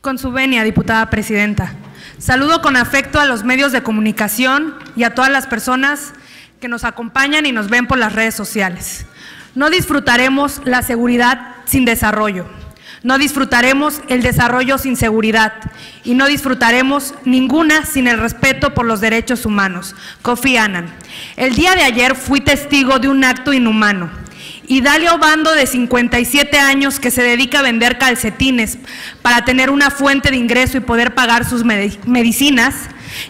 Con su venia, diputada presidenta. Saludo con afecto a los medios de comunicación y a todas las personas que nos acompañan y nos ven por las redes sociales. No disfrutaremos la seguridad sin desarrollo. No disfrutaremos el desarrollo sin seguridad y no disfrutaremos ninguna sin el respeto por los derechos humanos. Kofi Annan. El día de ayer fui testigo de un acto inhumano y Dalia Obando, de 57 años, que se dedica a vender calcetines para tener una fuente de ingreso y poder pagar sus medicinas,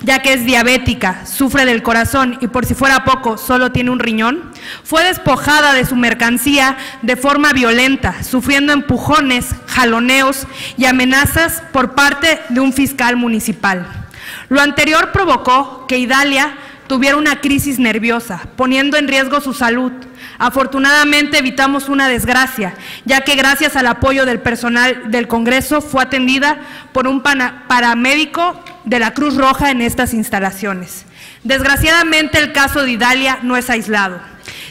ya que es diabética, sufre del corazón y por si fuera poco, solo tiene un riñón, fue despojada de su mercancía de forma violenta, sufriendo empujones, jaloneos y amenazas por parte de un fiscal municipal. Lo anterior provocó que Idalia tuviera una crisis nerviosa, poniendo en riesgo su salud. Afortunadamente evitamos una desgracia, ya que gracias al apoyo del personal del Congreso fue atendida por un paramédico de la Cruz Roja en estas instalaciones. Desgraciadamente el caso de Idalia no es aislado.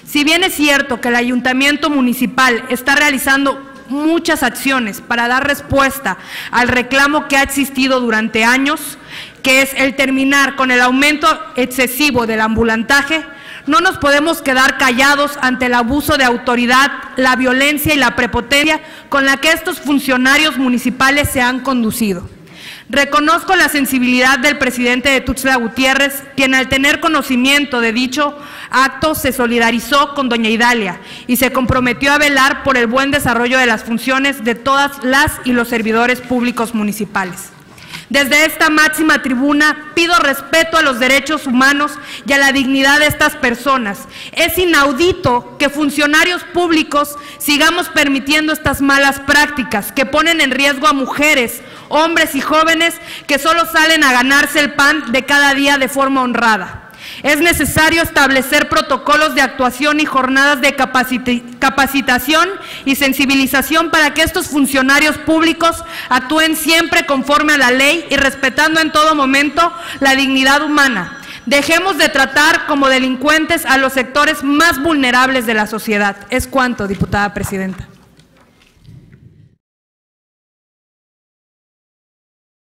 Si bien es cierto que el ayuntamiento municipal está realizando muchas acciones para dar respuesta al reclamo que ha existido durante años, que es el terminar con el aumento excesivo del ambulantaje, no nos podemos quedar callados ante el abuso de autoridad, la violencia y la prepotencia con la que estos funcionarios municipales se han conducido. Reconozco la sensibilidad del presidente de Tuxtla Gutiérrez, quien al tener conocimiento de dicho acto se solidarizó con doña Idalia y se comprometió a velar por el buen desarrollo de las funciones de todas las y los servidores públicos municipales. Desde esta máxima tribuna pido respeto a los derechos humanos y a la dignidad de estas personas. Es inaudito que funcionarios públicos sigamos permitiendo estas malas prácticas que ponen en riesgo a mujeres, hombres y jóvenes que solo salen a ganarse el pan de cada día de forma honrada. Es necesario establecer protocolos de actuación y jornadas de capacitación y sensibilización para que estos funcionarios públicos actúen siempre conforme a la ley y respetando en todo momento la dignidad humana. Dejemos de tratar como delincuentes a los sectores más vulnerables de la sociedad. Es cuanto, diputada presidenta.